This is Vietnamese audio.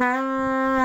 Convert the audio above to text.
Ah.